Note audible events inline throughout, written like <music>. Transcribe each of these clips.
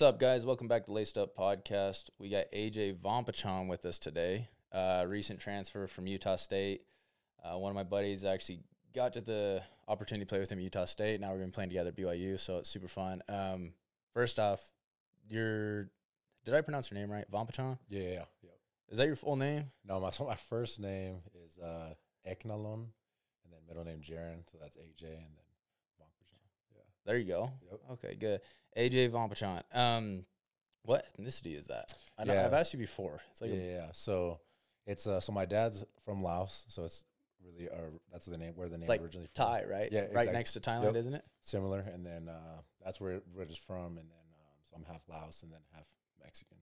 What's up, guys? Welcome back to Laced Up Podcast. We got AJ Vongpachanh with us today. Uh, recent transfer from Utah State. Uh, one of my buddies actually got to the opportunity to play with him at Utah State. Now we've been playing together at BYU, so it's super fun. Um, first off, your did I pronounce your name right? Vongpachanh? Yeah, yeah, yeah. Is that your full name? No, my my first name is uh Eknalon, and then middle name Jaron, so that's AJ, and then. There you go. Yep. Okay, good. AJ Vongpachanh. Um, what ethnicity is that? I know, Yeah. I've asked you before. It's like yeah, yeah, yeah. So it's uh so my dad's from Laos, so it's really uh that's the name where the name like originally from. Thai, right? Yeah, right exact- next to Thailand, Yep. isn't it? similar, and then uh that's where it, where it's from, and then um so I'm half Laos and then half Mexican.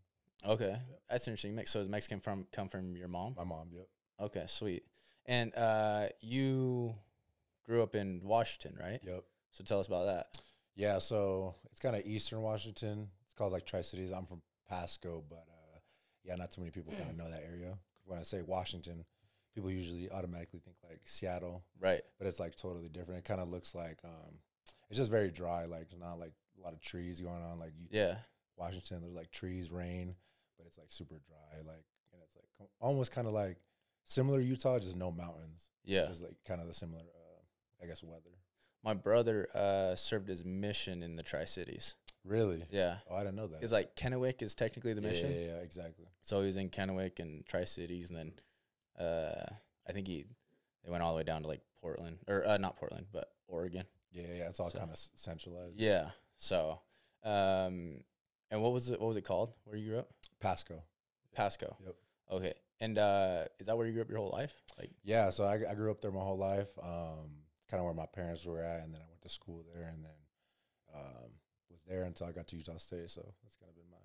Okay, that's interesting. Mix. So is Mexican from come from your mom? My mom, yep, Okay, sweet. And uh, you grew up in Washington, right? yep. So tell us about that. Yeah, so it's kind of eastern Washington. It's called like Tri Cities. I'm from Pasco, but uh, yeah, not too many people kind of know that area. When I say Washington, people usually automatically think like Seattle, Right. but it's like totally different. It kind of looks like um, it's just very dry. Like there's not like a lot of trees going on. Like you, Yeah. Washington, there's like trees, rain, but it's like super dry. Like and it's like almost kind of like similar Utah, just no mountains. Yeah. it's like kind of the similar, uh, I guess, weather. My brother uh, served his mission in the Tri Cities. Really? Yeah. Oh, I didn't know that. It's like Kennewick is technically the Yeah, mission. Yeah, yeah, exactly. So he was in Kennewick and Tri Cities, and then uh, I think he they went all the way down to like Portland or uh, not Portland, but Oregon. Yeah, yeah, it's all So- kind of centralized. Yeah. So, um, and what was it? What was it called? Where you grew up? Pasco. Pasco. Yep. Okay. And uh, is that where you grew up your whole life? Like, Yeah, so I, I grew up there my whole life. Um, kind of where my parents were at, and then I went to school there, and then um, was there until I got to Utah State. So that's kind of been my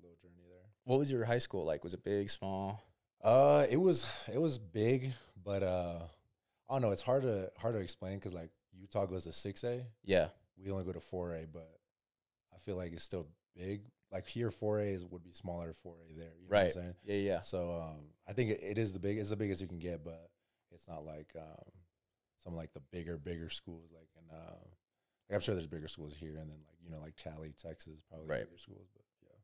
little journey there. what was your high school like? Was it big, small? Uh, it was it was big, but uh, I don't know. It's hard to hard to explain because like Utah goes to six A, Yeah. we only go to four A, but I feel like it's still big. Like here, four A is would be smaller, four A there. You know what I'm Right. saying? Yeah. Yeah. So um, I think it, it is the big. It's the biggest you can get, but it's not like um, some like the bigger, bigger schools. Like in, uh, like I'm sure there's bigger schools here, and then like you know like Cali, Texas, probably Right. bigger schools. But yeah,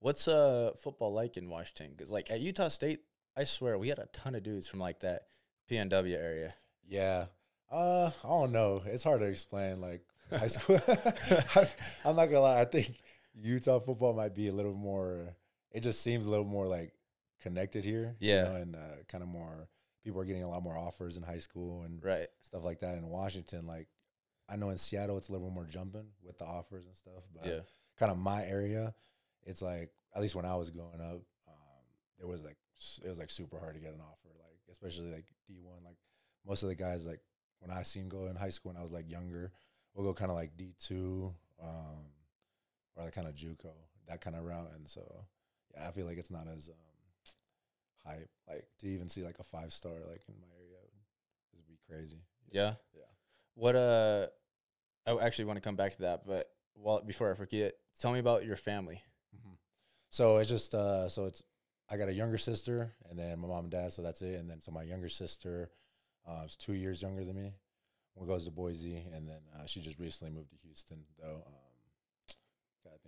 What's uh football like in Washington? Because like at Utah State, I swear we had a ton of dudes from like that PNW area. yeah. Uh, I don't know. It's hard to explain. Like high <laughs> school, <laughs> I'm not gonna lie. I think Utah football might be a little more. It just seems a little more like connected here. you Yeah. know, and uh, kind of more. People are getting a lot more offers in high school and Right. stuff like that. In Washington, like I know in Seattle, it's a little more jumping with the offers and stuff. But Yeah. kind of my area, it's like at least when I was growing up, um, it was like it was like super hard to get an offer. Like especially like D one. Like most of the guys like when I seen go in high school when I was like younger, we'll go kind of like D two, um, or like kind of JUCO that kind of route. And so yeah, I feel like it's not as um, hype. Like to even see like a five star like in my area would just be crazy. Yeah. Yeah. What uh, I actually want to come back to that, but while before I forget, tell me about your family. Mm-hmm. So it's just uh, so it's I got a younger sister and then my mom and dad. So that's it. And then so my younger sister uh, is two years younger than me. One goes to Boise, and then uh, she just recently moved to Houston. Though think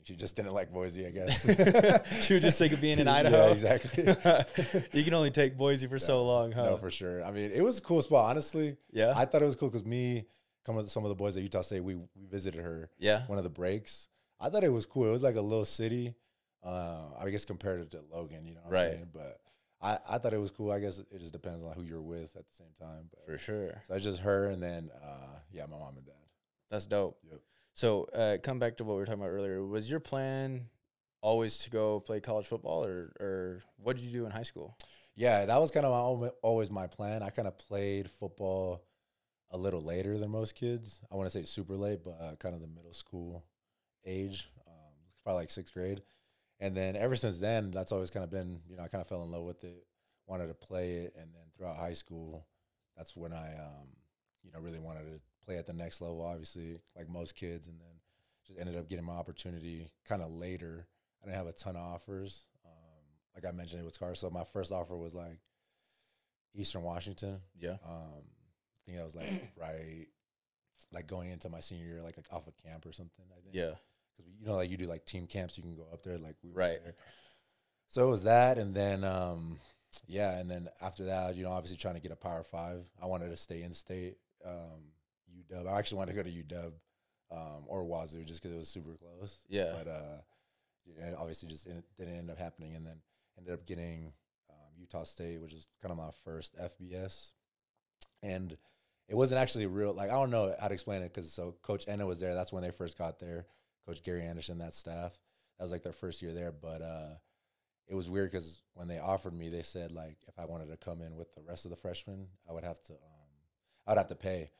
she just didn't like Boise. I guess <laughs> she was just sick of being in Yeah, Idaho. exactly. <laughs> you can only take Boise for so long, huh? No, for sure. I mean, it was a cool spot. Honestly, yeah. I thought it was cool because me, coming with some of the boys at Utah State, we we visited her yeah. one of the breaks. I thought it was cool. It was like a little city. Uh, I guess compared to Logan, you know, what Right. I'm saying? But I, I thought it was cool. I guess it just depends on who you're with at the same time. But For sure. so it's just her and then uh, yeah, my mom and dad. That's dope. Yep. So, uh, come back to what we were talking about earlier. Was your plan always to go play college football, or or what did you do in high school? Yeah, that was kind of my, always my plan. I kind of played football a little later than most kids. I want to say super late, but uh, kind of the middle school age, um, probably like sixth grade. And then ever since then, that's always kind of been, you know, I kind of fell in love with it, wanted to play it. And then throughout high school, that's when I, um, you know, really wanted to play at the next level, obviously, like most kids. And then just ended up getting my opportunity kind of later. I didn't have a ton of offers. Um, like I mentioned, it was car. So my first offer was like Eastern Washington. Yeah. Um, I think that was like <clears throat> right, like going into my senior year, like, like off of camp or something. I think. Yeah. because you know like you do like team camps, you can go up there like we were Right. So it was that, and then um, yeah, and then after that, you know, obviously trying to get a Power Five. I wanted to stay in state. Um, UW. I actually wanted to go to UW um, or Wazoo just because it was super close. Yeah. But uh, know, obviously just didn't, didn't end up happening, and then ended up getting um, Utah State, which is kind of my first FBS, and it wasn't actually real. Like I don't know how to explain it because so Coach Ena was there. That's when they first got there. Coach Gary Anderson, that staff. That was like their first year there, but uh, it was weird because when they offered me, they said like if I wanted to come in with the rest of the freshmen, I would have to, um, I would have to pay,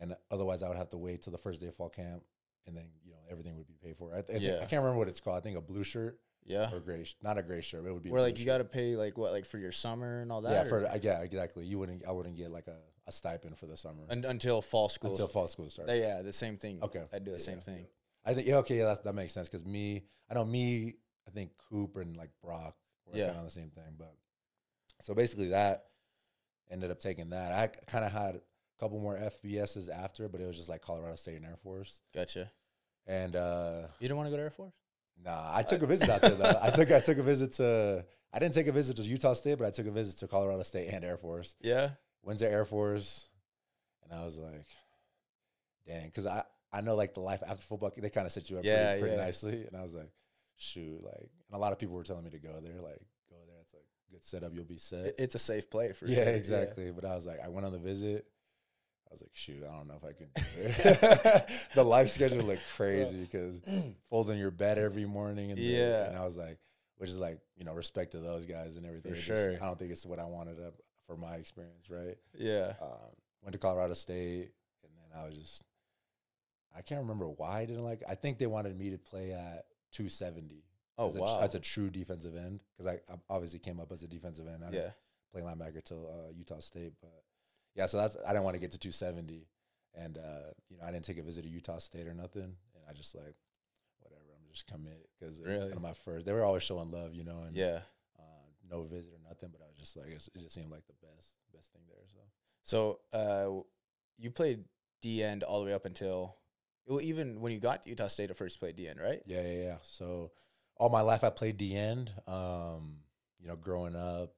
and otherwise I would have to wait till the first day of fall camp, and then you know everything would be paid for. I, I, think- Yeah. I can't remember what it's called. I think a blue shirt Yeah. or gray, sh- not a gray shirt. But it would be Where like you got to pay like what like for your summer and all that. yeah or- for uh, yeah exactly. You wouldn't I wouldn't get like a, a stipend for the summer Un- until fall school. until fall school starts. Yeah, the same thing. Okay. I'd do the Yeah, same yeah, thing. I think yeah, okay, yeah, that makes sense because me, I know me, I think Cooper and like Brock were Yeah. kind of on the same thing, but so basically that ended up taking that. I kind of had couple more FBSs after, but it was just like Colorado State and Air Force, Gotcha. and uh You didn't want to go to Air Force? nah, I took a visit out there though. I took I took a visit to. I didn't take a visit to Utah State, but I took a visit to Colorado State and Air Force. Yeah. Went to Air Force, and I was like, dang, because I I know like the life after football, they kind of set you up Yeah, pretty, pretty yeah. nicely, and I was like, shoot, like, and a lot of people were telling me to go there, like, go there, it's like good setup, you'll be set. It's a safe play for yeah, sure. exactly. But I was like, I went on the visit. I was like, shoot, I don't know if I could. Do it. <laughs> the life schedule looked <laughs> crazy because folding your bed every morning, and the- Yeah. and I was like, which is like, you know, respect to those guys and everything. For It's just- sure. I don't think it's what I wanted up for my experience, right? Yeah. um, went to Colorado State, and then I was just I can't remember why I didn't like. I think they wanted me to play at 270. Oh as a, wow. as a true defensive end because I, I obviously came up as a defensive end. I didn't yeah. play linebacker till uh, Utah State, but yeah, so that's I didn't want to get to 270, and uh, you know I didn't take a visit to Utah State or nothing, and I just like whatever, I'm just commit because Really? one of my first. They were always showing love, you know, and Yeah. uh, no visit or nothing, but I was just like it just seemed like the best best thing there. So. So uh, you played D end all the way up until well, even when you got to Utah State, at first played D end, right? Yeah, yeah, yeah. So all my life I played D end. Um, you know, growing up,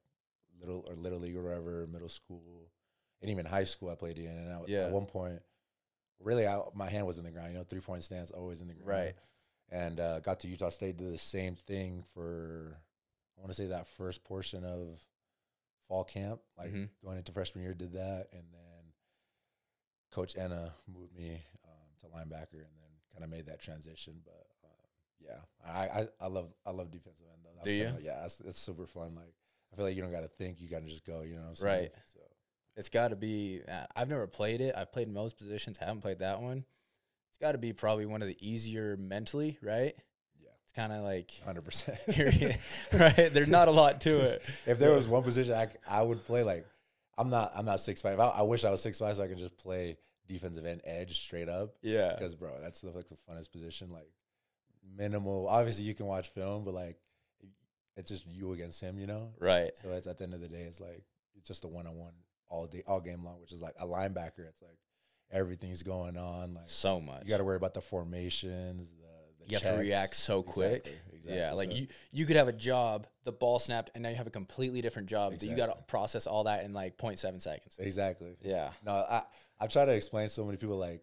little or little league or whatever, middle school, and even high school I played end. And I, Yeah. at one point, really, I, my hand was in the ground. You know, three point stance always in the ground. Right. And uh, got to Utah State, did the same thing for I want to say that first portion of fall camp, like Mhm. going into freshman year, did that, and then Coach Ena moved me um, to linebacker, and then kind of made that transition. But uh, yeah, I, I I love I love defensive end though. That's Do you? kinda- Yeah, it's, it's super fun. Like I feel like you don't got to think; you got to just go. You know what I'm saying? Right. So It's got to be. uh, I've never played it. I've played most positions. Haven't played that one. It's got to be probably one of the easier mentally, right? Yeah. It's kind of like, hundred percent. <laughs> right? There's not a lot to it. <laughs> if there was one position I, I would play, like I'm not I'm not six five. I, I wish I was six five so I could just play defensive end edge straight up. Yeah. Because bro, that's the, like the funnest position. Like minimal. Obviously, you can watch film, but like it's just you against him. You know. Right. So it's at the end of the day, it's like it's just a one on one all day, all game long. Which is like a linebacker. It's like everything's going on. Like So much. you got to worry about the formations. The, the you have to react so quick. Exactly, exactly. Yeah, like So- you you could have a job, the ball snapped, and now you have a completely different job that you got to process all that in like 0.7 seconds. Exactly. Yeah. No, I I try to explain to so many people like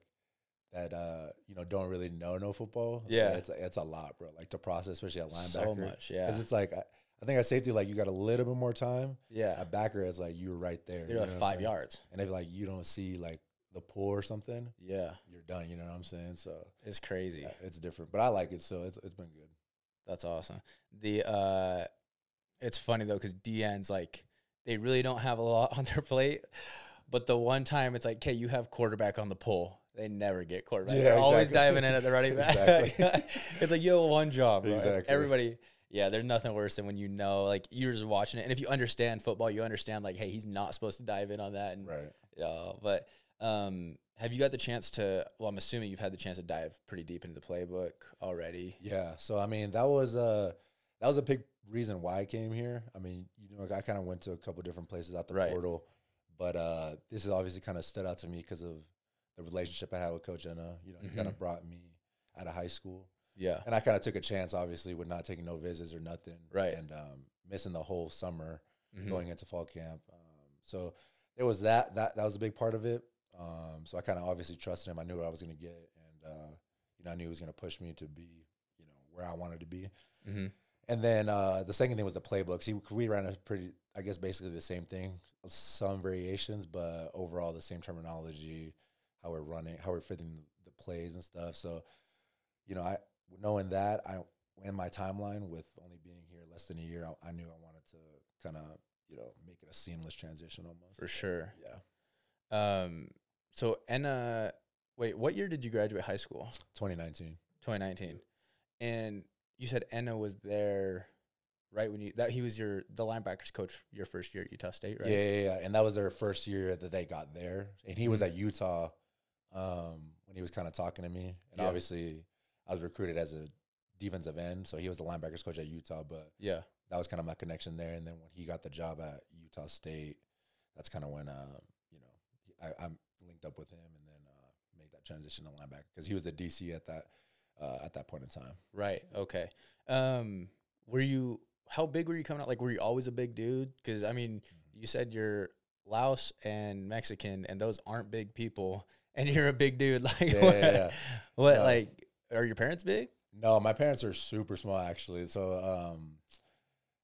that uh you know don't really know no football. Yeah. it's it's a lot, bro. Like to process, especially at linebacker. So much. Yeah. Because it's like I, I think at safety, like you got a little bit more time. Yeah. At backer, it's like you're right there. They're you know like five yards. And if like you don't see like the pull or something, Yeah. you're done. You know what I'm saying? So It's crazy. yeah, it's different, but I like it. So it's it's been good. That's awesome. The uh it's funny though cuz DNs like they really don't have a lot <laughs> on their plate, but the one time it's like, "Okay, you have quarterback on the pull." They never get quarterback. Yeah, They're always diving in at the running <laughs> back. Exactly. <laughs> it's like you have one job. bro. Exactly. Everybody yeah, there's nothing worse than when you know, like you're just watching it, and if you understand football, you understand like, hey, he's not supposed to dive in on that, and Right. yeah. But um, have you got the chance to? Well, I'm assuming you've had the chance to dive pretty deep into the playbook already. Yeah. So I mean, that was a that was a big reason why I came here. I mean, you know, I kind of went to a couple different places out the Right. portal, but uh this has obviously kind of stood out to me because of the relationship I had with Coach Ena. You know, he kind of brought me out of high school. Yeah. and I kind of took a chance, obviously, with not taking no visits or nothing, Right. And um, missing the whole summer Mhm. going into fall camp. Um, so there was that. That that was a big part of it. Um, so I kind of obviously trusted him. I knew what I was going to get, and uh, you know, I knew he was going to push me to be, you know, where I wanted to be. Mhm. And then uh, the second thing was the playbooks. He, we ran a pretty, I guess, basically the same thing, some variations, but overall the same terminology, how we're running, how we're fitting the plays and stuff. So, you know, I knowing that, I in my timeline with only being here less than a year, I, I knew I wanted to kind of, you know, make it a seamless transition almost. For sure. Yeah, Um. So Ena, wait, what year did you graduate high school? 2019. 2019. And you said Ena was there right when you that he was your the linebackers coach your first year at Utah State, right? Yeah, yeah, yeah. And that was their first year that they got there. And he was Mhm. at Utah um, when he was kind of talking to me. And Yeah. obviously, I was recruited as a defensive end. So he was the linebackers coach at Utah. But Yeah. that was kind of my connection there. And then when he got the job at Utah State, that's kind of when, uh, you know, I, I linked up with him and then uh, made that transition to linebacker because he was the DC at that uh, at that point in time. Right. Okay. Um were you how big were you coming out? Like were you always a big dude? Cuz I mean, you said you're Laos and Mexican and those aren't big people and you're a big dude <laughs> like Yeah, what, yeah, yeah. what No. like are your parents big? No, my parents are super small actually. So um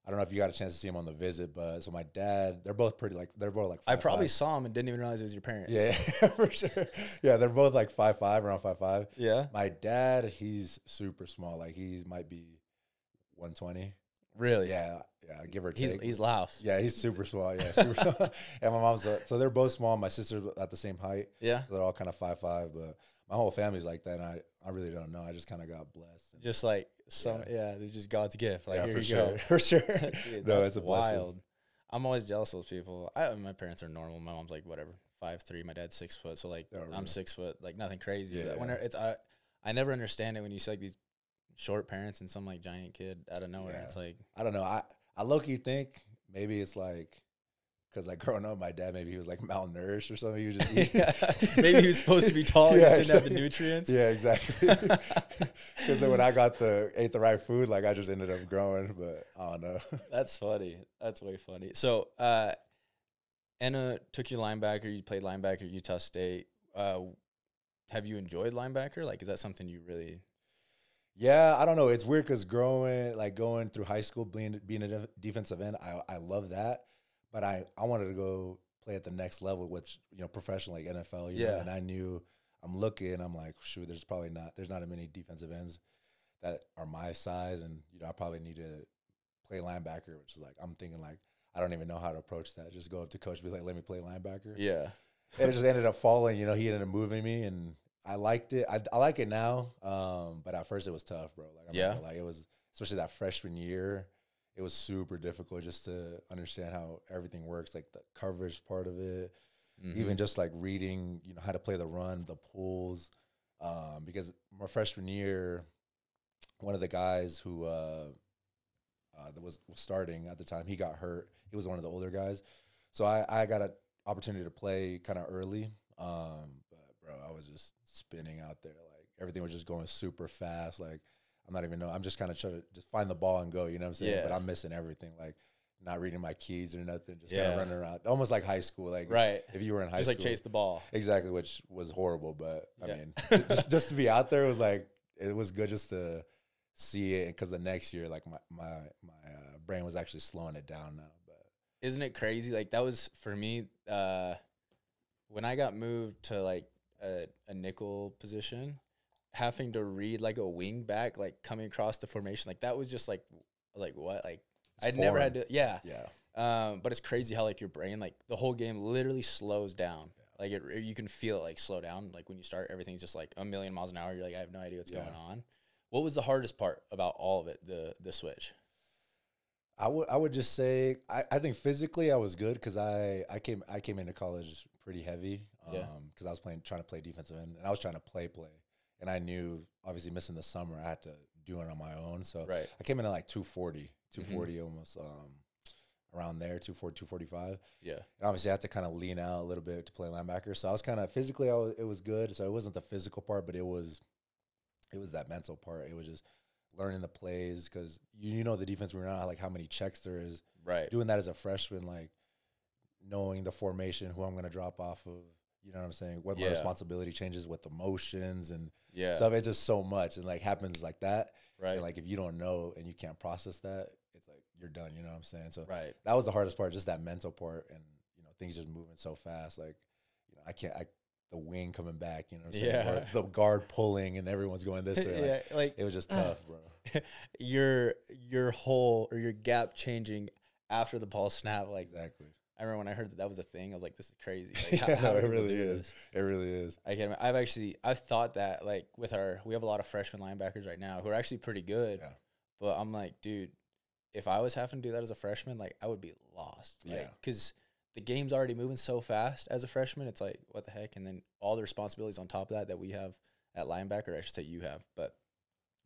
I don't know if you got a chance to see them on the visit, but so my dad, they're both pretty like they're both like I probably five. saw him and didn't even realize it was your parents. yeah, <laughs> for sure. Yeah, they're both like five five, around five five. Yeah. My dad, he's super small. Like he might be one twenty. Really? Yeah, yeah, give or He's take. he's Laos. yeah, he's super small. Yeah, super small. <laughs> and my mom's uh, so they're both small. My sister's at the same height, Yeah. so they're all kind of five five. But my whole family's like that. And I I really don't know. I just kind of got blessed. And- Just like some yeah, they're just God's gift. Like yeah, here for you sure, go. <laughs> for sure. Dude, <laughs> no, that's it's a blessing. wild. I'm always jealous of those people. I my parents are normal. My mom's like whatever, five three. My dad's six foot, so like Oh, I'm six foot, like nothing crazy. Yeah, when it's I, I never understand it when you see like these short parents and some like giant kid out of nowhere. Yeah. It's like I don't know. I I low key think maybe it's like because like growing up, my dad maybe he was like malnourished or something. He was just <laughs> eat- Yeah. <laughs> maybe he was supposed to be tall, he Yeah, just didn't have the nutrients. Yeah, exactly. <laughs> Because then when I got the ate the right food, like I just ended up growing. But I don't know. That's funny. That's way funny. So, uh, Ena took your linebacker. You played linebacker at Utah State. Uh, have you enjoyed linebacker? Like, is that something you really? Yeah, I don't know. It's weird because growing, like going through high school, being being a def- defensive end, I I love that. But I I wanted to go play at the next level, which you know, professional like NFL. You know, Yeah. and I knew I'm looking. I'm like, shoot, there's probably not there's not as many defensive ends that are my size, and you know, I probably need to play linebacker, which is like I'm thinking like I don't even know how to approach that. Just go up to coach, be like, let me play linebacker Yeah. and it just ended up falling. You know, he ended up moving me, and I liked it. I, I like it now, um, but at first it was tough, bro. Like, I'm Yeah. gonna it was especially that freshman year. It was super difficult just to understand how everything works, like the coverage part of it, Mhm. even just like reading, you know, how to play the run, the pulls. Um, because my freshman year, one of the guys who uh, uh, that was, was starting at the time, he got hurt. He was one of the older guys, so I, I got an opportunity to play kind of early. Um, but bro, I was just spinning out there, like everything was just going super fast. Like I'm not even know. I'm just kind of trying to just find the ball and go. You know what I'm saying? But I'm missing everything. Like not reading my keys or nothing. Just kind of running around, almost like high school. Like right. if you were in high Just school, like chase the ball. exactly, which was horrible. But I Yeah. mean, just just to be out there was like it was good just to see it because the next year, like my my my uh, brain was actually slowing it down now. But Isn't it crazy? Like that was for me. Uh, when I got moved to like a, a nickel position, having to read like a wing back, like coming across the formation, like that was just like, like what? Like I'd never had to. Yeah. Yeah, Um, but it's crazy how like your brain, like the whole game, literally slows down. Like it, you can feel it like slow down. Like when you start, everything's just like a million miles an hour. You're like, I have no idea what's Yeah. going on. What was the hardest part about all of it? The the switch. I would I would just say I, I think physically I was good because I I came I came into college pretty heavy um Yeah. because I was playing trying to play defensive end and I was trying to play play and I knew obviously missing the summer I had to do it on my own so Right. I came in at like 240 240 almost um around there 240 245 Yeah. and obviously I had to kind of lean out a little bit to play linebacker so I was kind of physically I was, it was good so it wasn't the physical part but it was it was that mental part. It was just learning the plays because you, you know the defense we're not like how many checks there is. Right. Doing that as a freshman, like knowing the formation, who I'm going to drop off of. You know what I'm saying? What my responsibility changes with emotions and Yeah. stuff. It's just so much and like happens like that. right. And like if you don't know and you can't process that, it's like you're done. You know what I'm saying? So right. that was the hardest part, just that mental part, and you know things just moving so fast. Like you know, I can't. I the wing coming back. You know, what I'm saying? Yeah. Or the guard pulling, and everyone's going this way. Like, <laughs> yeah. Like it was just uh, tough, bro. <laughs> your your hole or your gap changing after the ball snap. Like Exactly. I remember when I heard that that was a thing. I was like, this is crazy. <laughs> Like, how, Yeah, how it really is. this? It really is. I can. I've actually I've thought that like with our we have a lot of freshman linebackers right now who are actually pretty good. Yeah. But I'm like, dude, if I was having to do that as a freshman, like I would be lost. Like, Yeah. Because the game's already moving so fast as a freshman. It's like what the heck, and then all the responsibilities on top of that that we have at linebacker. I should say you have, but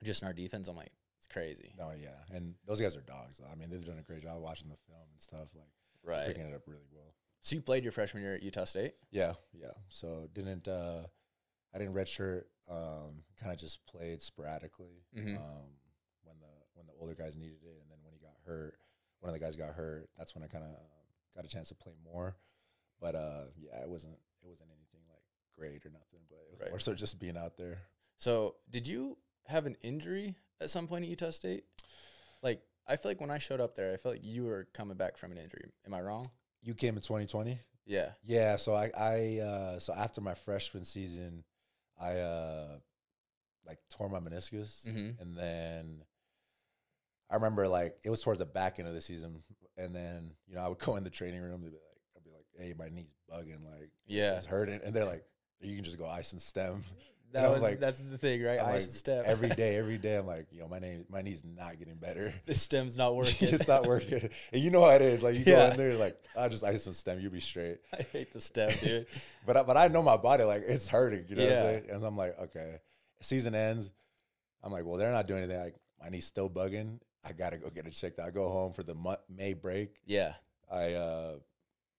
just in our defense, I'm like, it's crazy. Oh yeah, and those guys are dogs. I mean, they've done a great job watching the film and stuff. Like Right. picking it up really well. So you played your freshman year at Utah State. Yeah, yeah. So didn't uh I didn't redshirt. Um, kind of just played sporadically. Mhm. Um, when the when the older guys needed it, and then when he got hurt, one of the guys got hurt. That's when I kind of got a chance to play more. But uh, yeah, it wasn't it wasn't anything like great or nothing. But it was Right. more so just being out there. So did you have an injury at some point at Utah State? Like I feel like when I showed up there, I felt like you were coming back from an injury. Am I wrong? You came in 2020. Yeah. Yeah, so I I uh so after my freshman season, I uh like tore my meniscus Mhm. and then I remember like it was towards the back end of the season and then you know I would go in the training room and be like I'd be like, "Hey, my knee's bugging, like Yeah. it's hurting." And they're like, "You can just go ice and stem." That I'm was like- that's the thing, right? I'm Ice like, and every <laughs> day, every day I'm like, "Yo, my name my knee's not getting better." <laughs> the stem's not <laughs> working. it's not working. And you know how it is. Like you Yeah. go in there like, "I just ice and stem, you'll be straight." I hate the stem, dude. but I, but I know my body like it's hurting, you know what Yeah. I'm saying? And I'm like, okay, season ends. I'm like, well, they're not doing anything. Like my knee's still bugging. I gotta go get it checked out. I go home for the May break. Yeah. I uh,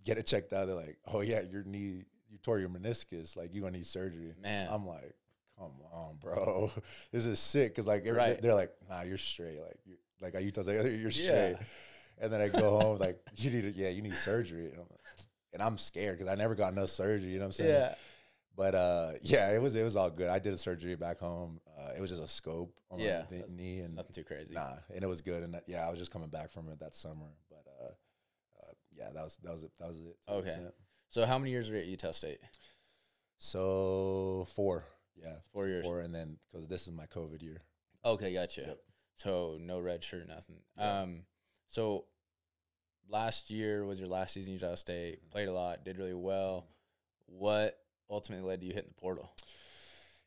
get it checked out. They're like, oh yeah, your knee, you tore your meniscus. Like you gonna need surgery. Man. I'm like, come on, bro, <laughs> this is sick. Cause like Right. they're like, nah, you're straight. Like you like I Utah's like <laughs> you're Yeah. straight. And then I go home like you need it. Yeah, you need surgery. And I'm, like, and I'm scared because I never got no surgery. You know what I'm saying? Yeah. But uh, yeah, it was it was all good. I did a surgery back home. Uh, it was just a scope on my Yeah. thi- knee, and nothing too crazy. nah, and it was good. And uh, yeah, I was just coming back from it that summer. But uh, uh, yeah, that was that was it. That was it. Okay. So how many years were you at Utah State? So four, yeah, Four years. four, and then because this is my COVID year. Okay, gotcha. Yep. So no red shirt, nothing. Yeah. Um, so last year was your last season at Utah State. Played a lot, did really well. What ultimately led to you hitting the portal?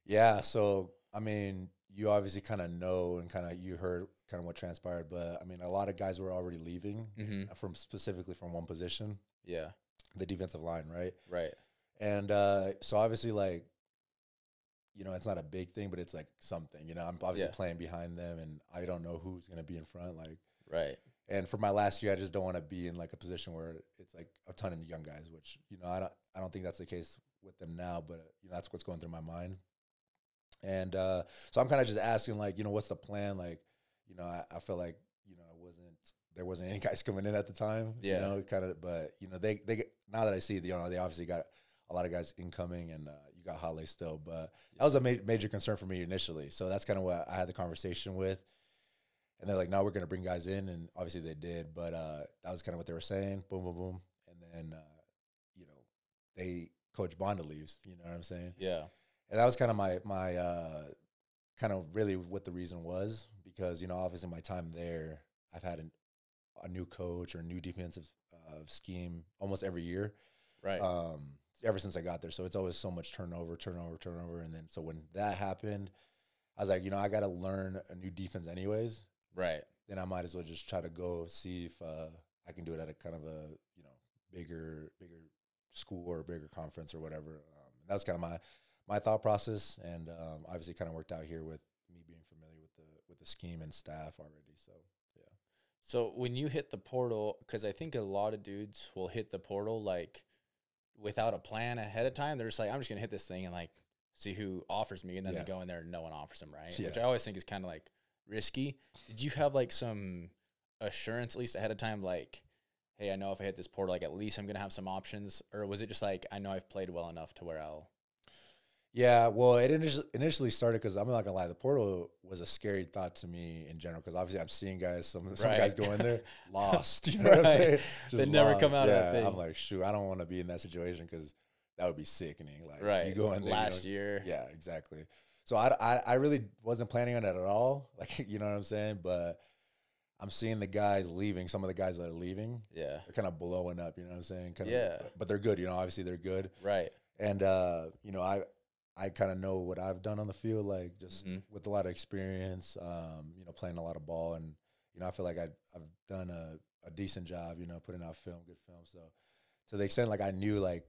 Yeah, so I mean, you obviously kind of know and kind of you heard kind of what transpired, but I mean, a lot of guys were already leaving Mm-hmm. from specifically from one position, Yeah. the defensive line, right? Right. And uh, so obviously, like, you know, it's not a big thing, but it's like something. You know, I'm obviously Yeah. playing behind them, and I don't know who's gonna be in front. Like, Right. and for my last year, I just don't want to be in like a position where it's like a ton of young guys, which you know, I don't, I don't think that's the case with them now, but you know, that's what's going through my mind. And uh, so I'm kind of just asking, like, you know, what's the plan? Like, you know, I, I feel like you know, it wasn't there wasn't any <laughs> guys coming in at the time. Yeah. You know, kind of, but you know, they they now that I see, it, you know, they obviously got a lot of guys incoming, and uh, you got Holly still, but that was a ma- major concern for me initially. So that's kind of what I had the conversation with. And they're like, no, we're going to bring guys in. And obviously they did. But uh, that was kind of what they were saying. Boom, boom, boom. And then, uh, you know, they, Coach Banda leaves. You know what I'm saying? Yeah. And that was kind of my, my, uh, kind of really what the reason was. Because, you know, obviously my time there, I've had an, a new coach or new defensive uh, scheme almost every year Right. um, ever since I got there. So it's always so much turnover, turnover, turnover. And then so when that happened, I was like, you know, I got to learn a new defense anyways. right. Then I might as well just try to go see if uh, I can do it at a kind of a you know bigger bigger school or bigger conference or whatever. Um, that was kind of my my thought process, and um, obviously kind of worked out here with me being familiar with the with the scheme and staff already. So yeah, So when you hit the portal, because I think a lot of dudes will hit the portal like without a plan ahead of time. They're just like, I'm just gonna hit this thing and like see who offers me, and then Yeah. they go in there and no one offers them, right? Yeah. Which I always think is kind of like risky. Did you have like some assurance at least ahead of time, like, hey, I know if I hit this portal, like at least I'm gonna have some options, or was it just like I know I've played well enough to where I'll Yeah, well, it initially, initially started because I'm not gonna lie, the portal was a scary thought to me in general because obviously I'm seeing guys, some some guys Right. go in there <laughs> lost, you know what I'm Right. saying? They never come out Yeah, I'm like, shoot, I don't want to be in that situation because that would be sickening. Like, right you go in there, you last know- year? yeah, exactly. So I, I, I really wasn't planning on it at all, <laughs> like you know what I'm saying, but I'm seeing the guys leaving. Some of the guys that are leaving, Yeah. they're kind of blowing up. You know what I'm saying? Kinda, Yeah. But they're good. You know, obviously they're good Right. and uh, you know, I I kind of know what I've done on the field, like just Mhm. with a lot of experience, um, you know, playing a lot of ball, and you know, I feel like I I've done a, a decent job, you know, putting out film, good film. So to the extent like I knew like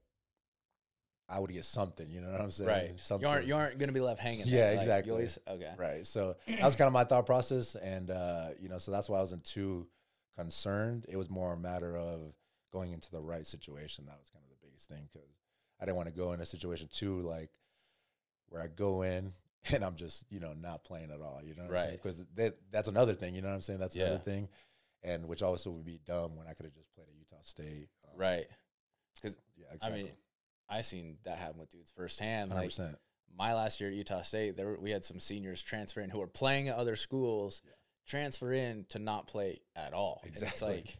I would get something, you know what I'm saying? Right. Something. You aren't you aren't gonna be left hanging. Yeah. Like, exactly. always- okay. Right. So <clears throat> that was kind of my thought process. And, uh, you know, so that's why I wasn't too concerned. It was more a matter of going into the right situation. That was kind of the biggest thing because I didn't want to go in a situation too, like where I go in <laughs> and I'm just, you know, not playing at all. You know what I'm saying? Right. Because that, that's another thing. You know what I'm saying? That's Yeah. another thing. And which also would be dumb when I could have just played at Utah State. Um, Right. Yeah. I mean, I seen that happen with dudes firsthand. Like 100%. my last year at Utah State, there were, we had some seniors transfer in who were playing at other schools, Yeah. transfer in to not play at all. And Exactly. it's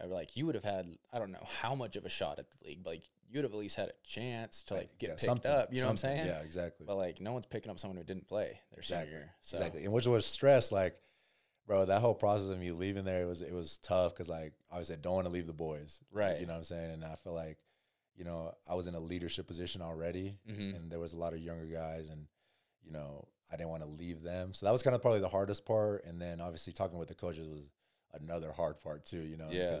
like, like you would have had I don't know how much of a shot at the league, but like you would have at least had a chance to like get Yeah, picked up. You know what I'm saying? Yeah, exactly. But like no one's picking up someone who didn't play their Exactly. senior year. So Exactly. And which was stress, like, bro, that whole process of me leaving there, it was it was tough because like obviously I don't want to leave the boys. Right. you know what I'm saying? And I feel like, you know, I was in a leadership position already Mhm. and there was a lot of younger guys and, you know, I didn't want to leave them. So that was kind of probably the hardest part. And then obviously talking with the coaches was another hard part too, you know. Yeah.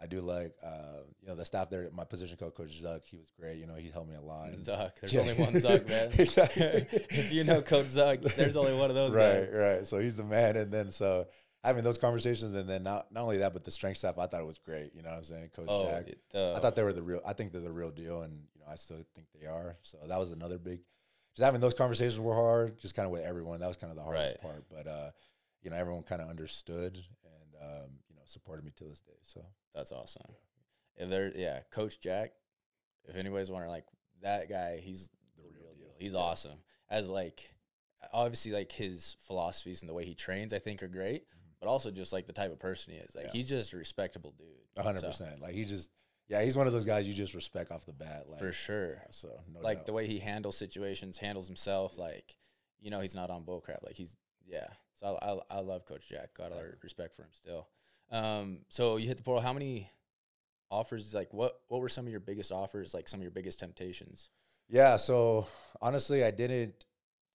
I do like uh, you know, the staff there, my position coach, Coach Zuck, he was great. You know, he helped me a lot. Zuck. There's Yeah. only one Zuck, man. <laughs> <laughs> Exactly. if you know Coach Zuck, there's only one of those right, guys. right. So he's the man, and then so having those conversations, and then not not only that, but the strength staff, I thought it was great. You know what I'm saying, Coach Oh, Jack. it, uh, I thought they were the real. I think they're the real deal, and you know I still think they are. So that was another big. Just having those conversations were hard. Just kind of with everyone. That was kind of the hardest Right. part. But uh, you know, everyone kind of understood and um, you know supported me to this day. So That's awesome. If there, yeah, Coach Jack. If anybody's wondering, like that guy, he's the, real, deal. He's Yeah. awesome. As like, obviously, like his philosophies and the way he trains, I think are great. Mm-hmm. But also just like the type of person he is. Like Yeah. he's just a respectable dude. hundred So, percent. Like he just, yeah, he's one of those guys you just respect off the bat. Like for sure. yeah, so no like doubt. the way he handles situations, handles himself. Like you know, he's not on bullcrap. Like he's yeah. So I, I, I love Coach Jack. Got a lot of respect for him still. Um, so you hit the portal. How many offers? Like what? What were some of your biggest offers? Like some of your biggest temptations? Yeah, so honestly, I didn't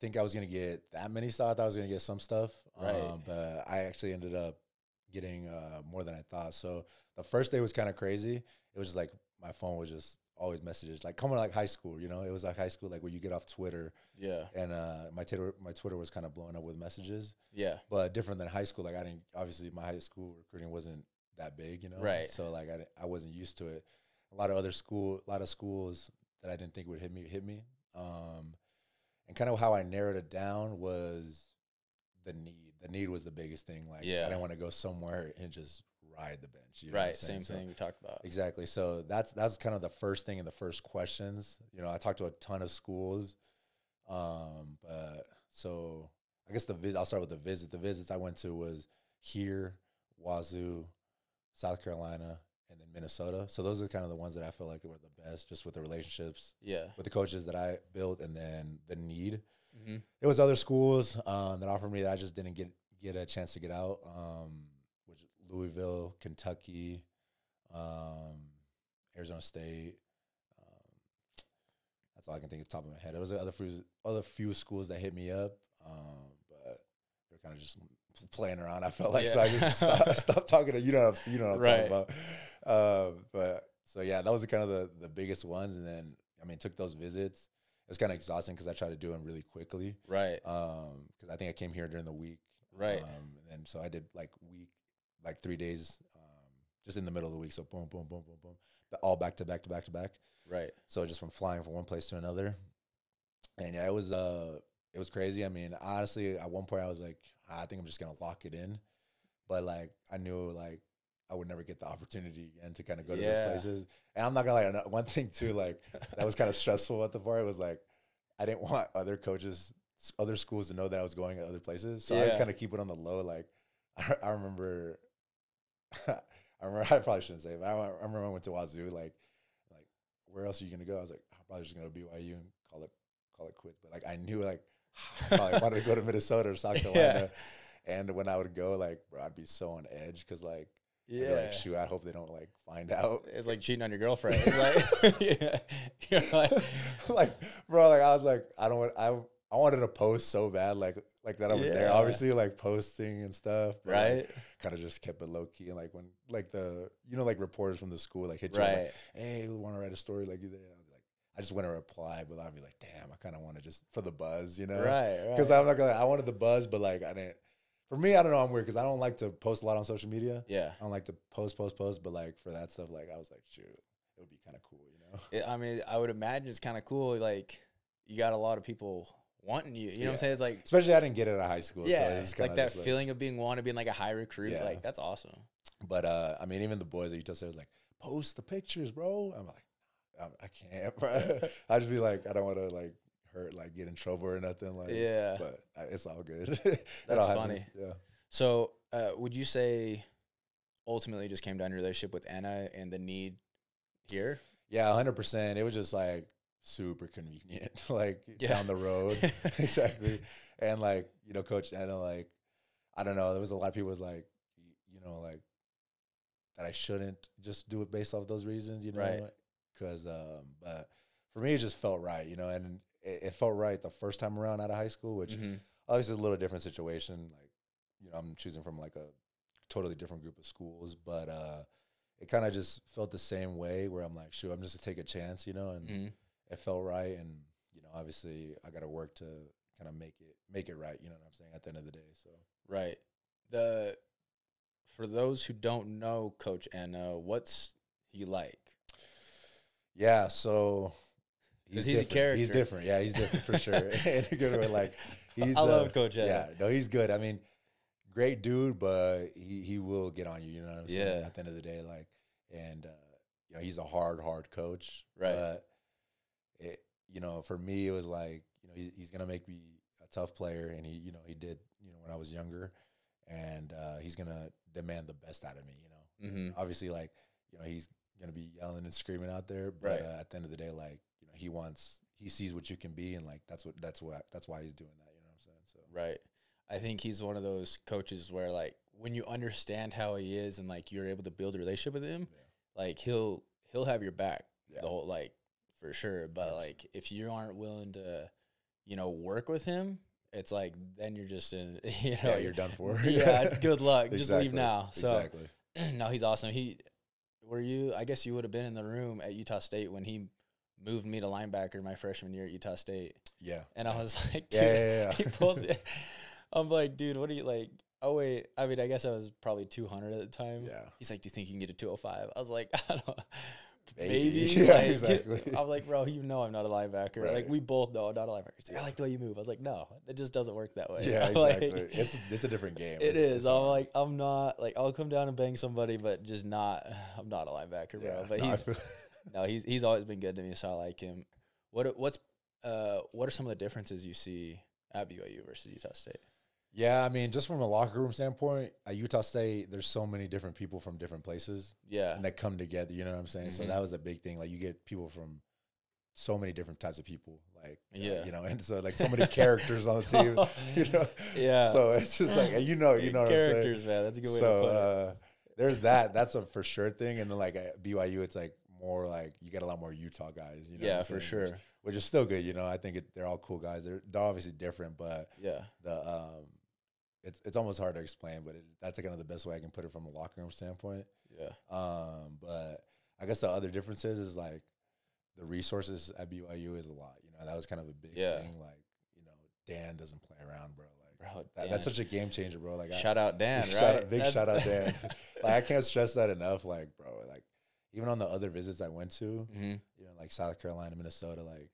think I was gonna get that many stuff. I thought I was gonna get some stuff, Right. um, but I actually ended up getting uh, more than I thought. So the first day was kind of crazy. It was just like my phone was just always messages, like coming like high school. You know, it was like high school, like where you get off Twitter, Yeah, and uh, my Twitter, my Twitter was kind of blowing up with messages, yeah, but different than high school. Like I didn't obviously my high school recruiting wasn't that big, you know, Right. So like I, I wasn't used to it. A lot of other school, a lot of schools that I didn't think would hit me hit me. Um, and kind of how I narrowed it down was the need. The need was the biggest thing. Like Yeah. I didn't want to go somewhere and just ride the bench. You know right. Same So- thing we talked about. Exactly. So that's that's kind of the first thing and the first questions. You know, I talked to a ton of schools. Um, but so I guess the visit I'll start with the visit. The visits I went to was here, Wazoo, South Carolina, and then Minnesota. So those are kind of the ones that I feel like were the best, just with the relationships Yeah. with the coaches that I built, and then the need. hmm It was other schools um, that offered me that I just didn't get get a chance to get out. Um, Louisville, Kentucky, um, Arizona State. Um, that's all I can think of the top of my head. There was other few other few schools that hit me up, um, but they're kind of just playing around. I felt like so I just stopped, <laughs> stopped talking to you know what I'm- you know what I'm Right. talking about. Um, but so yeah, that was kind of the the biggest ones, and then I mean took those visits. It was kind of exhausting because I tried to do them really quickly Right. because I think I came here during the week, Right. Um, and so I did like week, like three days, um, just in the middle of the week. So boom, boom, boom, boom, boom, all back to back to back to back. Right. So just from flying from one place to another. and yeah, it was uh, it was crazy. I mean, honestly, at one point I was like, "Ah, I think I'm just gonna lock it in, but like I knew like I would never get the opportunity again to kind of go to those places. And I'm not gonna lie, one thing too, like that was kind of stressful at the part was like I didn't want other coaches, other schools to know that I was going to other places, so I kind of keep it on the low. Like I, <laughs> I remember, <laughs> I remember <laughs> I probably shouldn't say, but I, I remember I went to Wazoo, like like where else are you gonna go? I was like, I'm probably just gonna go to BYU and call it call it quits. But like I knew like I probably <laughs> wanted to go to Minnesota or South Yeah. Carolina. And when I would go, like, bro, I'd be so on edge because, like, be Yeah. like, shoot, I hope they don't like find out. it's like cheating on your girlfriend. It's like, yeah. You're like, like, bro, like I was like, I don't want, I, I wanted to post so bad, like, like that I was there. Obviously, like posting and stuff, right? Kind of just kept it low key, and like when, like the, you know, like reporters from the school, like hit you, up, Right. like, hey, we want to write a story like you there. I was like, I just want to reply, but I'd be like, damn, I kind of want to just for the buzz, you know, Right. Right. Because I'm not gonna, I wanted the buzz, but like I didn't. For me, I don't know. I'm weird because I don't like to post a lot on social media. yeah. I don't like to post, post, post. But like for that stuff, like I was like, shoot, it would be kind of cool, you know? It, I mean, I would imagine it's kind of cool. Like, you got a lot of people wanting you. You know what I'm saying? It's like, Especially I didn't get it at high school. yeah, so it's, like that feeling of being wanted, being like a high recruit. Yeah. Like, that's awesome. But uh, I mean, even the boys at Utah State was like, post the pictures, bro. I'm like, I'm, I can't, <laughs> bro. I just be like, I don't want to like hurt, like get in trouble or nothing. Like, Yeah. But it's all good. <laughs> That's happen. funny. Yeah. So, uh, would you say ultimately just came down to your relationship with Ena and the need here? Yeah, hundred percent. It was just like super convenient, <laughs> like Yeah. down the road. <laughs> <laughs> exactly. And like, you know, Coach Ena, like, I don't know, there was a lot of people was like, you know, like that I shouldn't just do it based off those reasons, you know? Right. Cause um, but for me it just felt right, you know, and it, it felt right the first time around out of high school, which Mhm. obviously is a little different situation. Like, you know, I'm choosing from like a totally different group of schools, but uh it kind of just felt the same way where I'm like, shoot, I'm just to take a chance, you know, and Mhm. It felt right. And, you know, obviously I got to work to kind of make it, make it right. You know what I'm saying? At the end of the day. So, Right. The for those who don't know Coach Ena, what's he like? yeah. So 'Cause he's a different. He's character. different. Yeah. He's different for sure. <laughs> <laughs> In a good way. Like, he's, I love uh, Coach Ena. Yeah. No, he's good. I mean, great dude, but he, he will get on you. You know what I'm saying? Yeah. At the end of the day, like, and, uh, you know, he's a hard, hard coach. Right. But it, you know, for me, it was like, you know, he's, he's going to make me a tough player. And he, you know, he did, you know, when I was younger. And uh, he's going to demand the best out of me, you know. Mm-hmm. Obviously, like, you know, he's going to be yelling and screaming out there. But Right. uh, at the end of the day, like, you know, he wants, he sees what you can be. And like, that's what, that's what, that's why he's doing that. You know what I'm saying? So, Right. I think he's one of those coaches where like when you understand how he is and like you're able to build a relationship with him, like he'll he'll have your back Yeah. the whole like for sure. But 100%. like if you aren't willing to, you know, work with him, it's like then you're just in <laughs> you know yeah, you're done for. <laughs> yeah, good luck. Just leave now. So exactly. <clears throat> no, he's awesome. He were you I guess you would have been in the room at Utah State when he moved me to linebacker my freshman year at Utah State. Yeah. And I was <laughs> like, dude, Yeah, yeah, yeah. he pulls me. I'm like, dude, what are you like? Oh wait, I mean, I guess I was probably 200 at the time. Yeah. He's like, do you think you can get a 205? I was like, I don't. Maybe. Maybe. <laughs> Yeah, like, exactly. <laughs> I'm like, bro, you know I'm not a linebacker. Like we both know I'm not a linebacker. Like, I like the way you move. I was like, no, it just doesn't work that way. Yeah, I'm <laughs> like, exactly. it's it's a different game. It's- I'm like, I'm not like I'll come down and bang somebody, but just not. <sighs> I'm not a linebacker, bro. Yeah, But no, he's no, he's he's always been good to me, so I like him. What what's uh what are some of the differences you see at BYU versus Utah State? Yeah, I mean, just from a locker room standpoint, at Utah State, there's so many different people from different places Yeah, and that come together. You know what I'm saying? So Mhm. that was a big thing. Like you get people from so many different types of people. Like uh, Yeah. you know, and so like so many <laughs> characters on the team. <laughs> <laughs> You know, Yeah. So it's just like you know, you know what I'm saying. characters, man. That's a good way to so put it. uh, there's that. That's a for sure thing. And then like at BYU, it's like more like you get a lot more Utah guys. You know, yeah, for saying? Which- sure. Which, is still good. You know, I think it, they're all cool guys. They're they're obviously different, but Yeah, the um, it's it's almost hard to explain. But it, that's kind of the best way I can put it from a locker room standpoint. yeah, Um, but I guess the other differences is like the resources at BYU is a lot. You know, that was kind of a big Yeah. thing. Like, you know, Dan doesn't play around, bro. Like bro. that, that's such a game changer, bro. Like I- shout out Dan, big right? <laughs> shout out, big That's- shout out <laughs> Dan. like I can't stress that enough. Like, bro, like even on the other visits I went to, Mhm. you know, like South Carolina, Minnesota, like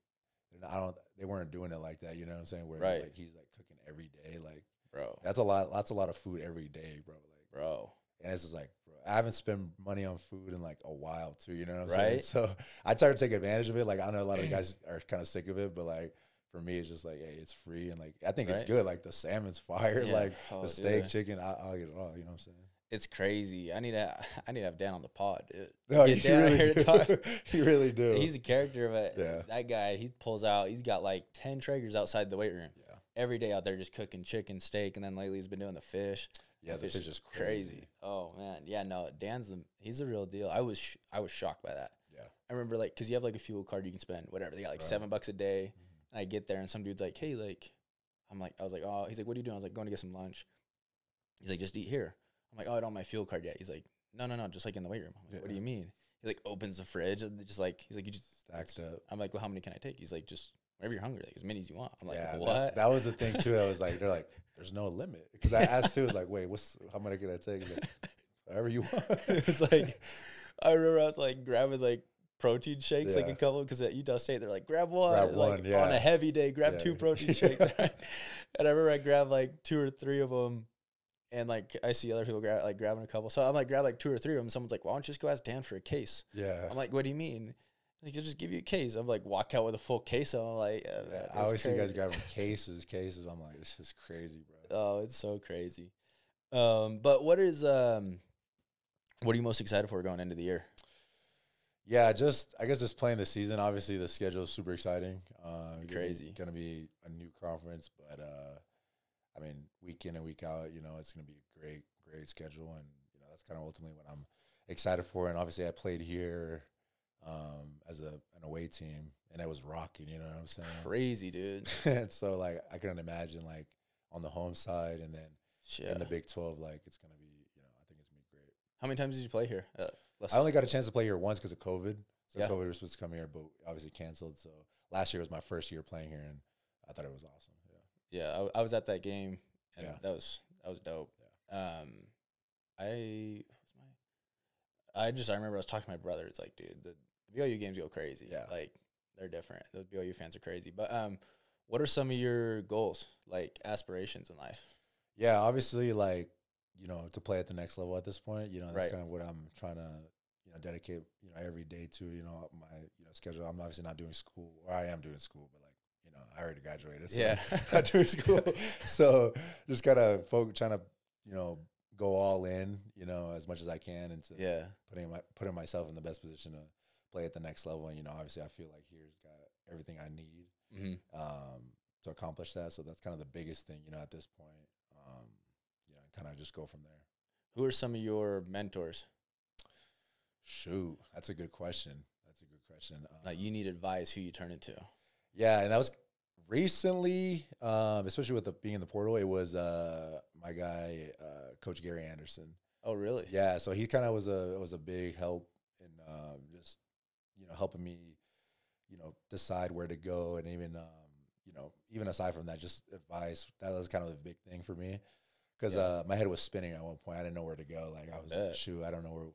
I don't. They weren't doing it like that. You know what I'm saying? Where Right. like he's like cooking every day. Like bro, that's a lot. That's a lot of food every day, bro. Like bro. and it's just like, bro, I haven't spent money on food in like a while too. You know what I'm saying? So <laughs> I try to take advantage of it. Like I know a lot of guys <clears throat> are kind of sick of it, but like for me, it's just like, hey, it's free, and like I think it's good. Like the salmon's fire. Yeah. Like Oh, the steak, dude. chicken, I, I'll get it all. You know what I'm saying? It's crazy. I need to <laughs> I need to have Dan on the pod, dude. No, <laughs> oh, Get you Dan really do. talk. you really do. He's a character, but Yeah. that guy, he pulls out. He's got like ten Traegers outside the weight room yeah, every day out there just cooking chicken, steak, and then lately he's been doing the fish. yeah. The fish fish is is crazy. Oh man, yeah, no, Dan's the he's the real deal. I was sh- I was shocked by that. Yeah. I remember like because you have like a fuel card you can spend whatever they got like Right. seven bucks a day, Mhm. and I get there and some dude's like, hey, like, I'm like I was like, oh, he's like, what are you doing? I was like, going to get some lunch. He's like, just eat here. I'm like, oh, I don't have my fuel card yet. He's like, no, no, no, just like in the weight room. I'm like, what do you mean? He like opens the fridge and just like he's like, you just. Stacked up. I'm like, well, how many can I take? He's like, just whenever you're hungry, like as many as you want. I'm like, yeah, that- what? That, was the thing too. I was like, they're like, <laughs> there's no limit because I asked too. I was like, wait, what's how many can I take? He's like, whatever you want. <laughs> it was like <laughs> I remember I was like grabbing like protein shakes like a couple because at Utah State they're like grab one, Grab like one, on a heavy day grab Yeah. two protein shakes and I remember I grabbed like two or three of them and like I see other people grab like grabbing a couple so I'm like grab like two or three of them someone's like why don't you just go ask Dan for a case yeah. I'm like what do you mean like he'll just give you a case I'm like walk out with a full case I'm like uh, Yeah, that's I always see guys crazy. grabbing <laughs> cases, cases. I'm like, this is crazy, bro. oh it's so crazy um but what is um what are you most excited for going into the year Yeah, just I guess just playing the season. Obviously, the schedule is super exciting. Uh, Crazy. Gonna be a new conference, but uh, I mean, week in and week out, you know, it's gonna be a great, great schedule, and you know, that's kind of ultimately what I'm excited for. And obviously, I played here um, as a an away team, and it was rocking. You know what I'm saying? crazy dude <laughs> and so, like, I couldn't imagine like on the home side, and then Yeah. in the Big Twelve, like, it's gonna be, you know, I think it's gonna be great. How many times did you play here? Uh, I only got a chance to play here once because of COVID. So Yeah. COVID was supposed to come here, but obviously canceled. So last year was my first year playing here, and I thought it was awesome. Yeah. yeah, I, I was at that game, and Yeah. that was that was dope. Um, I my, I just I remember I was talking to my brother. It's like, dude, the BYU games go crazy. Yeah. like they're different. The BYU fans are crazy. But um, what are some of your goals, like aspirations in life? Yeah, obviously, like you know, to play at the next level at this point, you know, that's Right. kind of what I'm trying to, you know, dedicate, you know, every day to. You know, my you know schedule. I'm obviously not doing school, or I am doing school, but like you know, I already graduated. So Yeah. <laughs> not doing school. <laughs> so just kind of trying to, you know, go all in, you know, as much as I can into Yeah, putting my putting myself in the best position to play at the next level. And you know, obviously, I feel like here's got everything I need mm-hmm. um, to accomplish that. So that's kind of the biggest thing, you know, at this point. Um, you know, kind of just go from there. Who are some of your mentors? Shoot, that's a good question. That's a good question. Like Um, you need advice, who you turn it to? yeah, and that was recently, um, especially with the being in the portal. It was uh, my guy, uh, Coach Gary Anderson. Oh, really? Yeah, so he kind of was a was a big help in um, just you know helping me, you know, decide where to go, and even um, you know even aside from that, just advice. That was kind of the big thing for me because Yeah. uh, my head was spinning at one point. I didn't know where to go. Like I was like, shoot, I don't know where.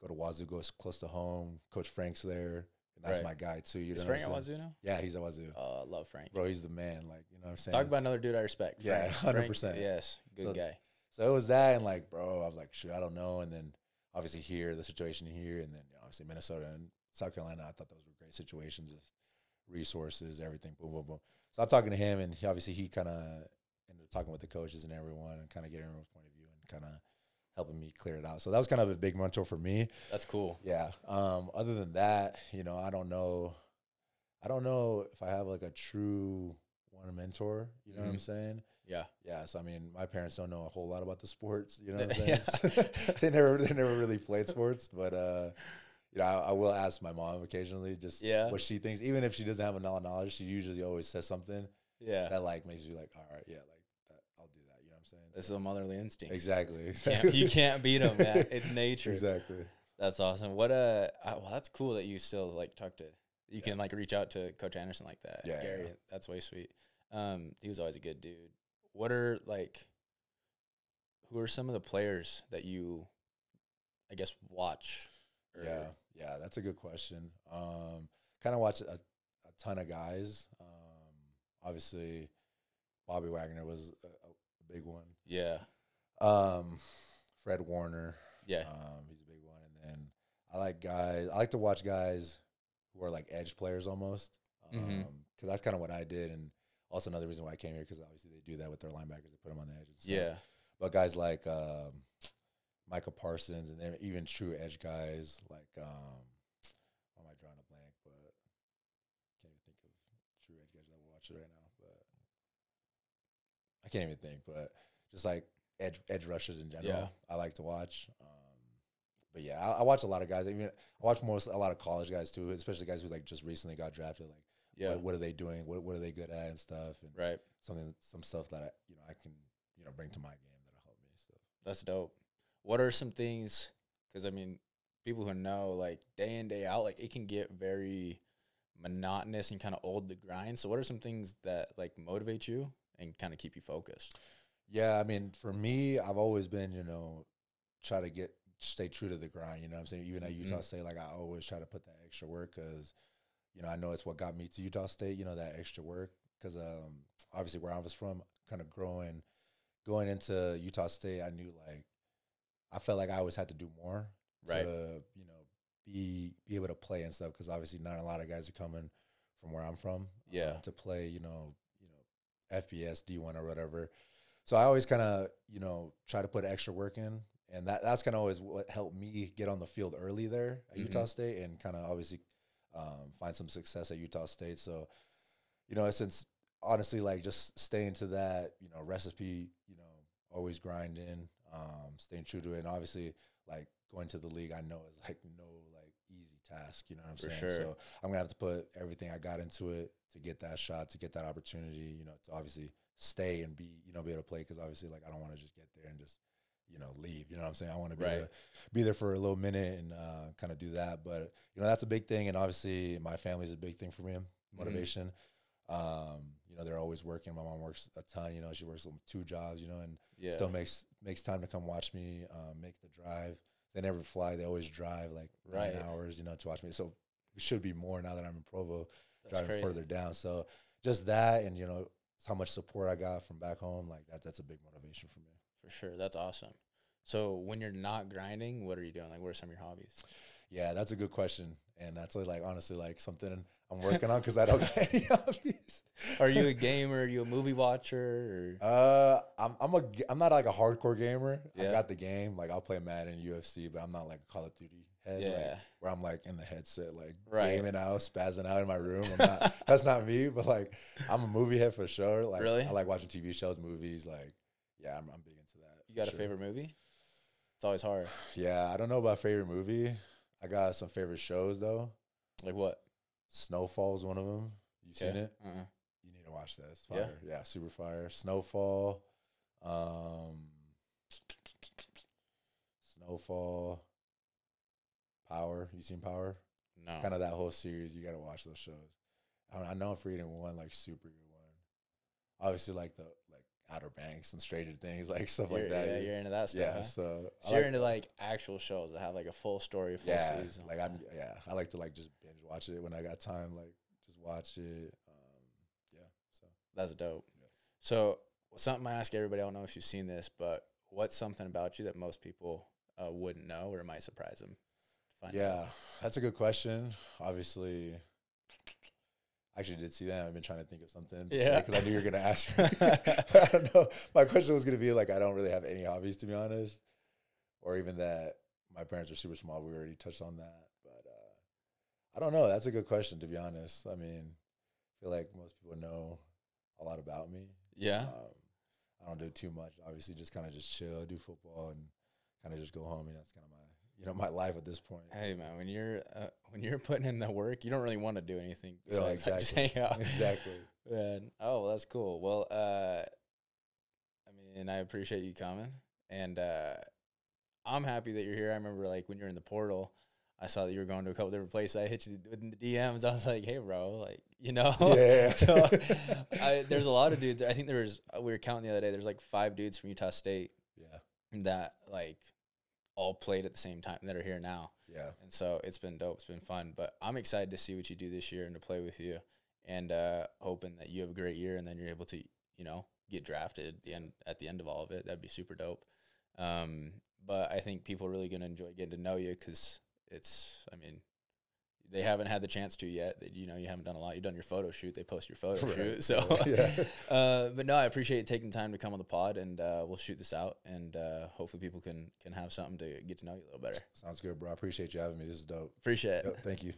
Go to Wazoo, go s- close to home. Coach Frank's there, and that's Right. my guy too. You Is know Frank at Wazoo now? Yeah, he's at Wazoo. Oh, I love Frank. Bro, he's the man. Like you know what I'm saying. Talk about another dude I respect. Yeah, Frank. Frank, 100%. Yes, good So- guy. So it was that, and like, bro, I was like, shoot, I don't know. And then obviously here, the situation here, and then you know, obviously Minnesota and South Carolina, I thought those were great situations, just resources, everything, boom, boom, boom. So I'm talking to him, and he, obviously he kind of ended up talking with the coaches and everyone, and kind of getting everyone's point of view, and kind of helping me clear it out. So that was kind of a big mentor for me. That's cool. Yeah. Um, other than that, you know, I don't know. I don't know if I have like a true one mentor. You know what I'm Mhm. saying? Yeah. Yeah, so I mean, my parents don't know a whole lot about the sports. You know <laughs> what I'm saying? <laughs> they never, they never really played sports, but uh, you know, I, I will ask my mom occasionally just Yeah. what she thinks. Even if she doesn't have a lot of knowledge, she usually always says something Yeah. that like makes you like, all right, yeah, like that, I'll do that. You know what I'm saying? This is a motherly instinct. exactly. Can't, you <laughs> can't beat them, man. It's nature. exactly. That's awesome. What uh, uh, well, that's cool that you still like talk to. You Yeah. can like reach out to Coach Anderson like that. Yeah, Gary. yeah. That's way sweet. Um, he was always a good dude. What are like? Who are some of the players that you, I guess, watch? Yeah, yeah, that's a good question. Um, kind of watch a, a ton of guys. Um, obviously, Bobby Wagner was a, a big one. Yeah. Um, Fred Warner, Yeah. um, he's a big one. And then I like guys. I like to watch guys who are like edge players almost, because Mhm. that's kind of what I did. And also another reason why I came here because obviously they do that with their linebackers. They put them on the edge. Yeah. But guys like um, Micah Parsons and even true edge guys like um, why am I drawing a blank? But can't even think of true edge guys that will watch it right now. But I can't even think. But just like edge edge rushers in general, Yeah. I like to watch. Um, but yeah, I, I watch a lot of guys. I mean, I watch most a lot of college guys too, especially guys who like just recently got drafted. Like, Yeah. what, what are they doing? What what are they good at and stuff? And right. something some stuff that I you know I can you know bring to my game that'll help me. So. That's dope. What are some things? Because I mean, people who know, like day in day out, like it can get very monotonous and kind of old to grind. So, what are some things that like motivate you and kind of keep you focused? Yeah, I mean, for me, I've always been, you know, try to get stay true to the grind. You know what I'm saying? Even at Utah Mhm. State, like I always try to put that extra work because, you know, I know it's what got me to Utah State. You know, that extra work because um, obviously where I was from, kind of growing, going into Utah State, I knew like I felt like I always had to do more Right. to, you know, be be able to play and stuff because obviously not a lot of guys are coming from where I'm from. Yeah. uh, to play, you know, you know, FBS D1 or whatever. So I always kind of, you know, try to put extra work in, and that that's kind of always what helped me get on the field early there at Utah Mhm. State, and kind of obviously um, find some success at Utah State. So, you know, since honestly, like just staying to that, you know, recipe, you know, always grinding, um, staying true to it, and obviously, like going to the league, I know is <laughs> like no like easy task. You know what I'm For saying? sure. So I'm gonna have to put everything I got into it to get that shot, to get that opportunity. You know, to obviously stay and be, you know, be able to play because obviously, like I don't want to just get there and just, you know, leave. You know what I'm saying? I want to be Right. to be there for a little minute and uh, kind of do that. But you know, that's a big thing, and obviously, my family is a big thing for me. Motivation. Um, you know, they're always working. My mom works a ton. You know, she works two jobs. You know, and Yeah. still makes makes time to come watch me um, make the drive. They never fly; they always drive like Right. nine hours. You know, to watch me. So it should be more now that I'm in Provo, That's driving crazy. further down. So just that, and you know, how much support I got from back home. Like that, that's a big motivation for me. For sure. That's awesome. So, when you're not grinding, what are you doing? Like, what are some of your hobbies? Yeah, that's a good question, and that's like honestly like something I'm working on because I don't got any <laughs> hobbies. Are you a gamer? Are you a movie watcher? Or? Uh, I'm I'm a g- I'm not like a hardcore gamer. Yeah. I got the game, like I'll play Madden, UFC, but I'm not like a Call of Duty head. like, yeah. where I'm like in the headset, like Right. gaming out, spazzing out in my room. I'm not, <laughs> that's not me, but like I'm a movie head for sure. Like Really? I like watching TV shows, movies. Like yeah, I'm, I'm big into that. You got a sure. favorite movie? It's always hard. <sighs> Yeah, I don't know about favorite movie. I got some favorite shows though. Like what? Snowfall's one of them. You seen it? Uh-uh. You need to watch that. It's Yeah? fire. Yeah, super fire. Snowfall. Um Snowfall. Power. You seen Power? No. Kind of that whole series. You gotta watch those shows. I, mean, I know I'm forgetting one like super good one. Obviously, like the Outer Banks and Stranger Things, like stuff You're- like that. Yeah, you're into that stuff. yeah. huh? So, So you're like- into like actual shows that have like a full story, full yeah, season. like I'm yeah. I like to like just binge watch it when I got time. Like just watch it. Um, yeah. So That's dope. Yeah. So something I ask everybody, I don't know if you've seen this, but what's something about you that most people uh, wouldn't know or might surprise them? To find Yeah, that's a good question. Obviously, I actually did see that. I've been trying to think of something. Yeah. because I knew you were gonna ask. me. but <laughs> <laughs> I don't know. My question was gonna be like, I don't really have any hobbies to be honest, or even that my parents are super small. We already touched on that, but uh, I don't know. That's a good question to be honest. I mean, I feel like most people know a lot about me. Yeah. Um, I don't do too much. Obviously, just kind of just chill, do football, and kind of just go home. And that's kind of my, you know, my life at this point. Hey man, when you're uh, when you're putting in the work, you don't really want to do anything. Yeah, exactly. hang out. <laughs> exactly. Man. Oh, well, that's cool. Well, uh, I mean, I appreciate you coming, and uh, I'm happy that you're here. I remember like when you're in the portal, I saw that you were going to a couple different places. I hit you in the DMs. <laughs> I was like, hey, bro, like you know. Yeah. <laughs> so I, there's a lot of dudes. I think there was we were counting the other day. There's like five dudes from Utah State Yeah. that like all played at the same time that are here now. Yeah. And so it's been dope. It's been fun. But I'm excited to see what you do this year and to play with you. and uh, hoping that you have a great year and then you're able to, you know, get drafted at the end at the end of all of it. That'd be super dope. Um, but I think people are really going to enjoy getting to know you because it's, I mean, they haven't had the chance to yet. You know, you haven't done a lot. You've done your photo shoot. They post your photo Right. shoot. <laughs> So, Yeah. <laughs> uh, but no, I appreciate you taking time to come on the pod, and uh, we'll shoot this out, and uh, hopefully people can can have something to get to know you a little better. Sounds good, bro. I appreciate you having me. This is dope. Appreciate it. Yep, thank you.